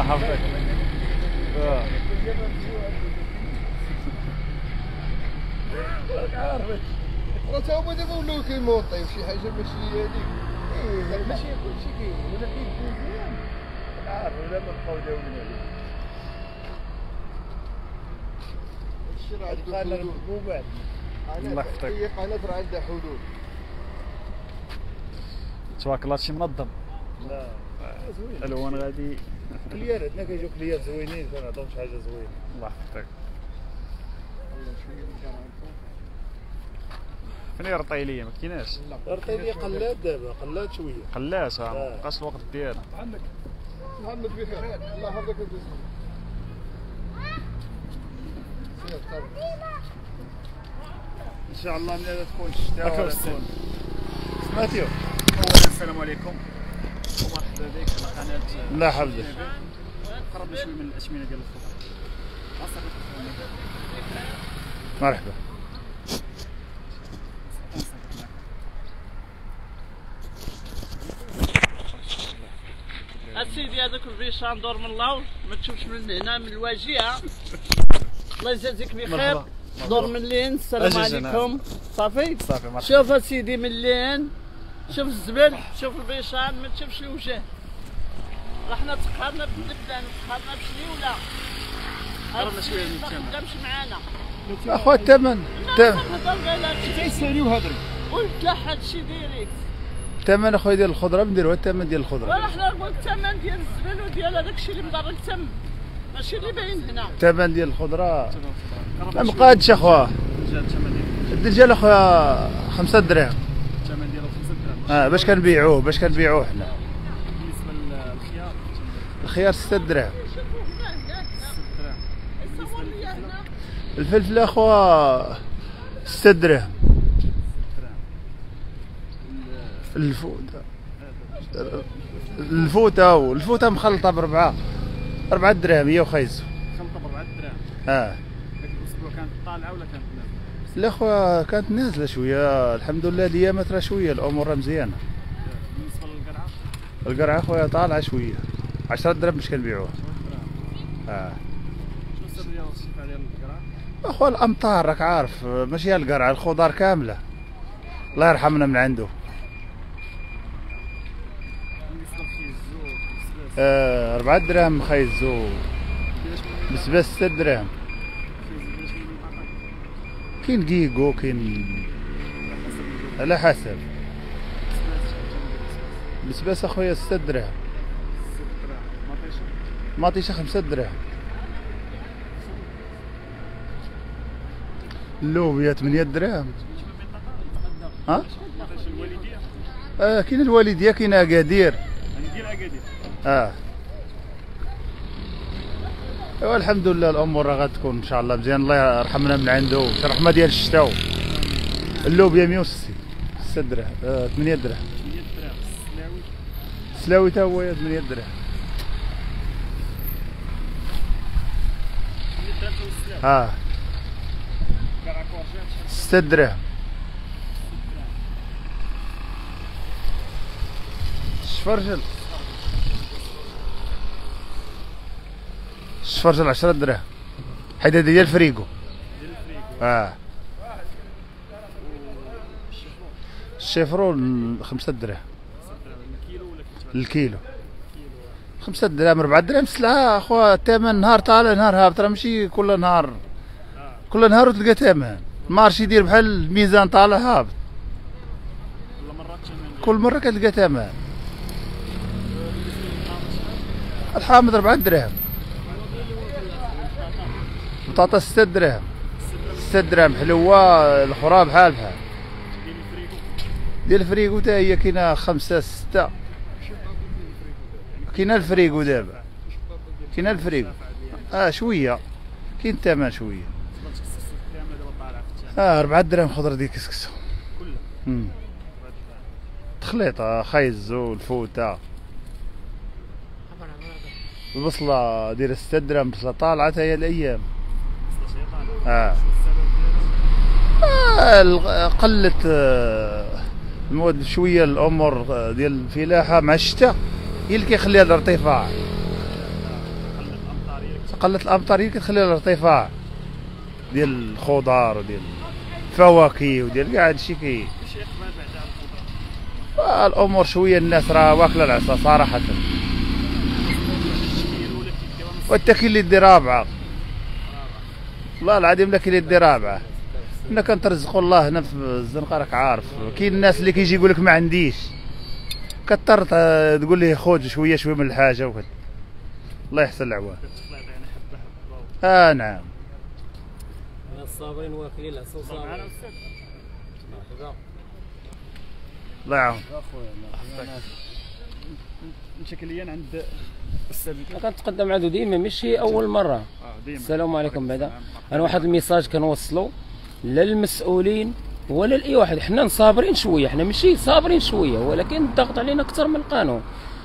الله يحفظك آه. راه تا هما دابا ولاو كيمونطيو شي حاجة ماشي هذيك ماشي كلشي كاين ولا كاين مزيان عارف ولا ما بقاو داويين عليه هادشي راه عنده قال بعد الله يحفظك. اي قناه راه عندها حدود تبارك الله هادشي منظم لا الالوان غادي كليار عندنا كيجيو كليار زوينين كنعطيهم شي حاجة زوينة. الله يحفظك. من فين الرطيليه ما كايناش. الرطيبيه قلات دابا قلات شوية. آه. ما بقاش الوقت ديالها. عندك محمد بخير. الله يحفظك. إن شاء الله ما تكون الشتاء ولا. تكون سمعتيو؟ السلام عليكم. ومرحبا بك على قناه الله يحفظك قربنا شوية من الاثمنه ديال الخضر. مرحبا. اسيدي هذاك الفيشان دور من اللور ما تشوفش من هنا من الواجهة. الله يجازيك بخير. دور من لين. السلام. عليكم. صافي؟ صافي مرحبا. شوف اسيدي من لين. شوف الزبل شوف الفيشان ما تشوفش الوجه. رحنا تقهرنا بالبلدان تقهرنا بشني ولا؟ قربنا شوية من ما. خدامش معانا. أخويا الثمن تيسالي وهضري قلت لا حد شي ديريكت الثمن أخويا ديال الخضرة نديرو الثمن ديال الخضرة. ولا حنا نقول الثمن ديال الزبل وديال هذاك الشيء اللي مضر التم ماشي اللي باين هنا. الثمن ديال الخضرة. ما مقادش أخويا. الدجال أخويا خمسة دراهم الثمن ديالو 5 دراهم آه باش كنبيعوه باش كنبيعوه حنا. بالنسبة للخيار؟ الخيار ستة دراهم. الفلفل أخويا ستة دراهم. الفوتة الفوتة الفوتة مخلطة بربعة أربعة دراهم هي وخيزو. خلطه ب 4 دراهم؟ آه. هذيك الأسبوع كانت طالعة ولا كانت نازلة؟ لا خويا كانت نازلة شوية. الحمد لله الايامات راه شوية الأمور راه مزيانة. بالنسبة للقرعه القرعة خويا طالعة شوية. عشرة دراهم باش كنبيعوها. 10 آه. القرعه؟ اخويا الأمطار راك عارف ماشي هي القرعة الخضار كاملة. الله يرحمنا من عنده. آه أربعة دراهم خيزو من بسباس ستة دراهم كاين كيكو كاين على حسب. بسباس اخويا ستة دراهم. 6 دراهم مطيشه ماطيشة خمسة دراهم. اللوبيا ثمانية دراهم. ها؟ الوالدية آه كاين الوالدية كاين أكادير. آه. ايوا الحمد لله الأمور غتكون إن شاء الله مزيان. الله يرحمنا من عنده. شي رحمه ديال الشتاء. اللوبيا 160 6 دراهم آه 8 دراهم 100 دراهم السلاوي السلاوي تا هو 8 دراهم 100 دراهم السلاوي آه قرعه كورجات شحال 6 دراهم الشفرجل الشفرجل 10 دراهم. حيت هذا ديال الفريقو آه. الشيفرون الشيفرون 5 دراهم. 5 دراهم الكيلو. خمسة دراهم أربعة دراهم سلعة أخويا الثمن نهار طالع نهار هابط راه ماشي كل نهار. كل نهار وتلقى ثمن. المارشي يدير بحال الميزان طالع هابط. كل مرة كتلقى شحال الحامض أربعة دراهم. بطاطا ستة دراهم. ستة دراهم حلوة الأخرى بحال بحال ديال الفريكو تا هي كاينة خمسة ستة. كاينة الفريقو دابا. كاينة الفريقو. آه شوية. كاين الثمن الثمن آه أربعة دراهم خضرة ديال كسكسو. كلها. 4 تخليطة خيزو الفوتة. البصلة ديال ستة دراهم بصلة طالعة هي الأيام. وصلت آه، الغ- قلت آه، المواد شوية الأمور آه، ديال الفلاحة مع الشتاء هي اللي كيخليها الارتفاع. قلت الأمطار هي كتخلي الارتفاع. ديال الخضار وديال الفواكه وديال كاع هادشي كي. آه، الأمور شوية الناس راه واكلة العصا صراحة. كاين اللي دير رابعه والله العظيم اللي دير رابعة. حنا كنترزقوا الله هنا في الزنقة راك عارف. كاين الناس اللي كيجي يقول لك ما عنديش. كتر ت- تقول ليه خذ شوية شوية من الحاجة وكذا الله يحسن العوان آه نعم. الصابرين واكلين العسل صابرين. مرحبا الله يعاون. شكليا عند أستاذ أنا كنتقدم عنده ديما ماشي أول مرة. السلام عليكم بعدا. أنا واحد الميساج كنوصلو للمسؤولين ولا لأي واحد. حنا صابرين شوية حنا ماشي صابرين شوية ولكن الضغط علينا أكثر من القانون.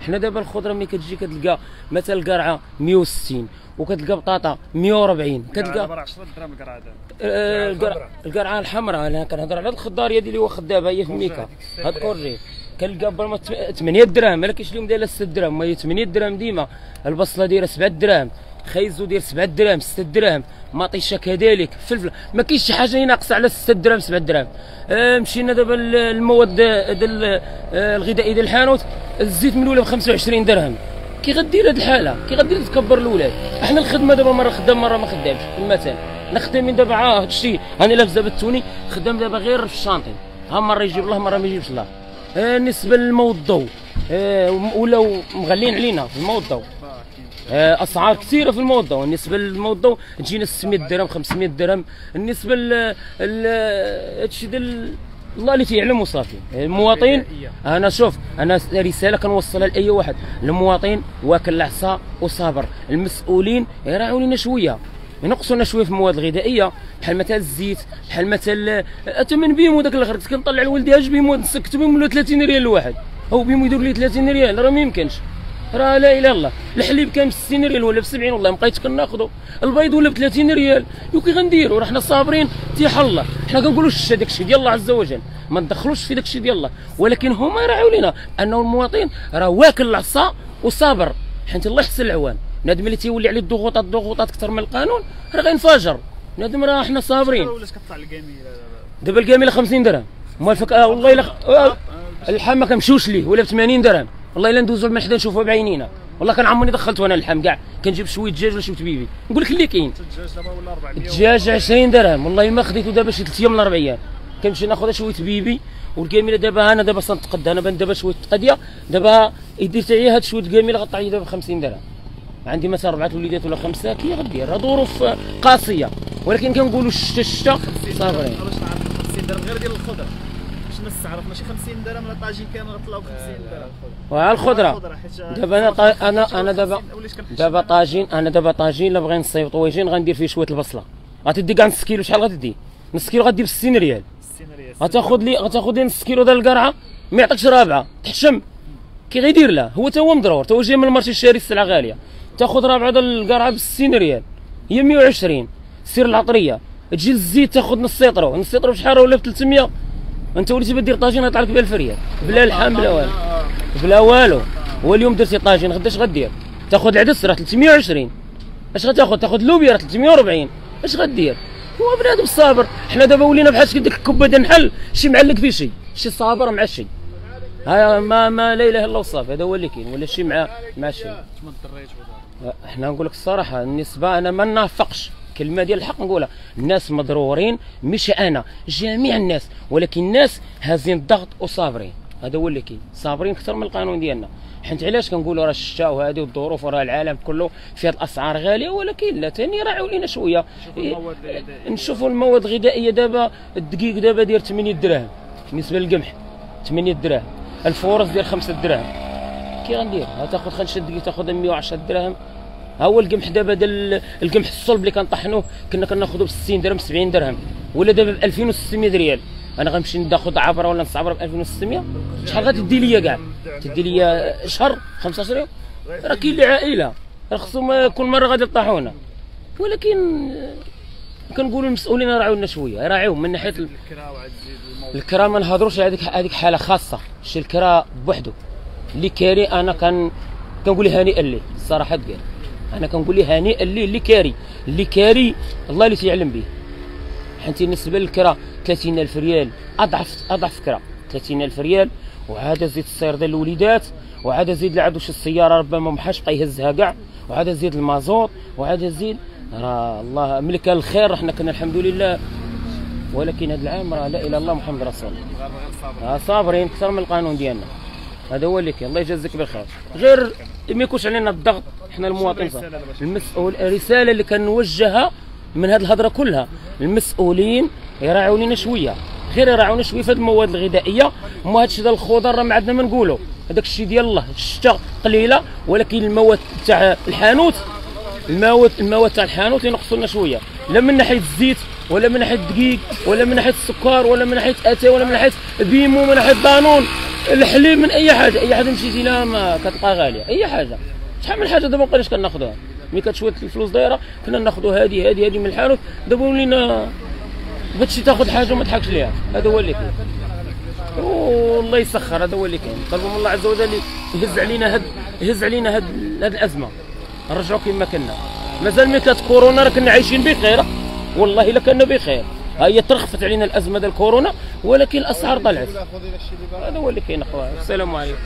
حنا دابا الخضرة ملي كتجي كتلقى مثلا القرعة 160 وكتلقى بطاطا 140 كتلقى دابا راه 10 درهم القرعة آه، القرعة القرعه الحمراء أنا كنهضر على الخضارية ديال اللي هو خدابة هي في ميكا هاد كورجي. كنلقى برما 8 دراهم ما كاينش اليوم دايره 6 دراهم ما هي 8 دراهم ديما. البصلة دايرة 7 دراهم خيزو داير 7 دراهم 6 دراهم مطيشه كذلك فلفل ما كاينش شي حاجة ناقصه على 6 دراهم 7 دراهم آه مشينا دابا ال- المواد ديال آه، الغذائي ديال الحانوت. الزيت من الأولى ب 25 درهم. كي غدير هاد الحالة كي غدير تكبر الاولاد إحنا الخدمة دابا مره خدام مره ما خدامش. مثلا إحنا خدامين دابا عا هاد الشيء راني لابس دابا التوني خدام دابا غير في الشانطي ها مره يجيب الله مره ما يجيبش الله. آه بالنسبة للماء والضوء آه ولاو مغلين علينا الماء آه، أسعار كثيرة في والضوء بالنسبة والضوء تجينا 600 درهم 500 درهم. بالنسبة ل هادشي ديال الله اللي تيعلم وصافي المواطن أنا شوف أنا رسالة كنوصلها لأي واحد. المواطن واكل العصا وصابر. المسؤولين يراعوا لنا شوية. ينقصوا لنا شوية في المواد الغذائية. بحال مثلا الزيت بحال مثلا اتمن بيمو داك الغرد كنطلع لولدي اش بيمو نسكتو بيمو ولا 30 ريال الواحد. هو بيمو يدير لي 30 ريال؟ راه ما يمكنش. راه لا إله إلا الله. الحليب كان ب 60 ريال ولا ب 70 والله مبقيتش كناخذو البيض ولا ب 30 ريال. يو كي غنديروا راه حنا صابرين. تيح الله. حنا كنقولوا الشتا داك الشيء ديال الله عز وجل. ما ندخلوش في داك الشيء ديال الله. ولكن هما يراعيو لينا أنه المواطن راه واكل العصا وصابر. حيت الله يحسن العوان. نادم اللي تيولي عليه الضغوطات ضغوطات أكثر من القانون راه غينفجر. نادم راه حنا صابرين. ولاش كطلع الجميله دابا الكامله 50 درهم. مال فك آه والله إلا آه اللحم ما كنمشيوش ليه. ولا ب 80 درهم. والله إلا ندوزو من حدا نشوفوها بعينينا. والله كنعمرني دخلت وأنا اللحم كاع. كنجيب شوية دجاج ولا شوية بيبي نقول لك اللي كاين. الدجاج دابا ولا 400 الدجاج 20 درهم. والله ما خديته دابا شي 3 أيام ولا 4 أيام. كنمشي ناخذ شوية بيبي. والكامله دابا أنا دابا سنتقد أنا بان دابا شوية تقديه دابا يدير تاعي هاد شوية الكامله غطى عليا دابا ب 50 درهم. عندي مثلا اربعه وليدات ولا خمسة. كي غدير راه ظروف قاسية. ولكن كنقولوا الشتا الشتا نعرف 50 درهم غير ديال الخضر. الناس تعرف ماشي 50 درهم لا طاجين كامل غطلعوا ب 50 درهم. وعلى الخضرة. دابا أنا طا... أنا أنا دابا 50 وليت كنحس دابا طاجين أنا دابا طاجين لا بغينا نصيب طويجين غندير فيه شوية البصلة؟ غتدي كاع نص كيلو شحال غتدي؟ نص كيلو غدي ب 60 ريال 60 ريال. غتاخذ لي غتاخذ لي نص كيلو ديال القرعة ما يعطيكش رابعة. تحشم. كي غيدير له هو تا هو مضرور تا هو جاي من ال marché شاري السلعة غالية. تاخذ رابعة ديال القرعة ب 60 ريال. هي 120 سير العطرية. تجي للزيت تاخذ نص لتر نص لتر بشحال؟ ولا ب 300 انت وليتي بدير طاجين غيطلع لك ب 1000 ريال بلا لحم بلا والو. بلا والو. هو اليوم درتي طاجين غدا اش غدير؟ تاخذ العدس راه 320 اش غتاخذ؟ تاخذ لوبيا راه 340 اش غدير؟ هو بنادم صابر. حنا دابا ولينا بحال شي ديك الكبه ديال النحل شي معلق في شي. شي صابر مع شي. ها ما ما لا إله إلا الله وصافي هذا هو اللي كاين ولا شي مع مع شي. إحنا نقول لك الصراحة النسبة أنا ما نافقش كلمة ديال الحق نقولها. الناس مضرورين مش أنا جميع الناس. ولكن الناس هازين الضغط وصابرين. هذا هو اللي كاين. صابرين أكثر من القانون ديالنا. حيت علاش كنقولوا راه الشتاء وهذه والظروف وراه العالم كله فيه الأسعار غالية؟ ولكن لا ثاني راعوا لينا شوية. الغذائية. نشوفوا المواد الغذائية دابا. الدقيق دابا داير 8 دراهم بالنسبة للقمح 8 دراهم الفورص ديال 5 دراهم كي غندير؟ تاخذ خمسة دقيق تاخذ 110 دراهم ها هو القمح دابا ديال القمح الصلب اللي كنطحنوه كنا كناخذوه ب 60 درهم 70 درهم. ولا دابا ب 2600 ريال. أنا غنمشي ناخذ عبره ولا نص عبره ب 2600 شحال غتدي ليا كاع؟ تدي ليا شهر 15 يوم؟ راه كاين اللي عائلة. راه خصهم كل مرة غادي يطيحونا. ولكن كنقولوا المسؤولين راعوا لنا شوية. راعيو من ناحية الكرا ما نهضروش على هذيك هذيك حالة خاصة. شي الكرا بوحدو. اللي كاري أنا كان كنقول هانئا ليه. الصراحه تقال أنا كنقول ليه هنيئا ليه اللي كاري اللي كاري الله اللي تيعلم به. حنتي بالنسبة للكرا 30000 ريال أضعف أضعف كرا 30000 ريال وعاد زيد السير ديال الوليدات وعاد زيد اللي عنده شي سياره ربما ما حاش بقى يهزها كاع وعاد زيد المازوت وعاد زيد راه الله ملك الخير إحنا كنا الحمد لله. ولكن هذا العام راه لا إله إلا الله محمد رسول الله. آه صابرين أكثر من القانون ديالنا. هذا هو اللي كاين. الله يجازيك بالخير. غير ما يكونش علينا الضغط إحنا المواطنين المسؤول الرسالة اللي كنوجهها من هذه الهضرة كلها المسؤولين يراعوا لنا شوية. غير يراعونا شوية في هذه المواد الغذائية وما هذا الشيء ديال الخضر راه ما عندنا ما نقولوا هذاك الشيء ديال الله الشتاء قليلة ولكن المواد تاع الحانوت المواد المواد تاع الحانوت ينقصوا لنا شوية. لا من ناحية الزيت ولا من ناحية الدقيق ولا من ناحية السكر ولا من ناحية اتاي ولا من ناحية بيمو من ناحية دانون الحليب من أي حاجة أي حاجة مشيتي لها ما كتلقى غالية أي حاجة. شحال من حاجة دابا ما بقيناش كناخذوها ملي كانت شوية الفلوس دايرة كنا ناخذوا هذه هذه هذه من الحانوت دابا ولينا بغيتي تاخذ حاجة وما تضحكش ليها. هذا هو اللي كاين. والله يسخر هذا هو اللي كاين. طلبوا من الله عز وجل يهز علينا هاد يهز علينا هاد هاد الأزمة. نرجعوا كما كنا. مازال ملي كانت كورونا راه كنا عايشين بخير. والله إلا كنا بخير. هي ترخفت علينا الأزمة ديال كورونا ولكن الأسعار طلعت. هذا هو اللي كاين أخويا. السلام عليكم.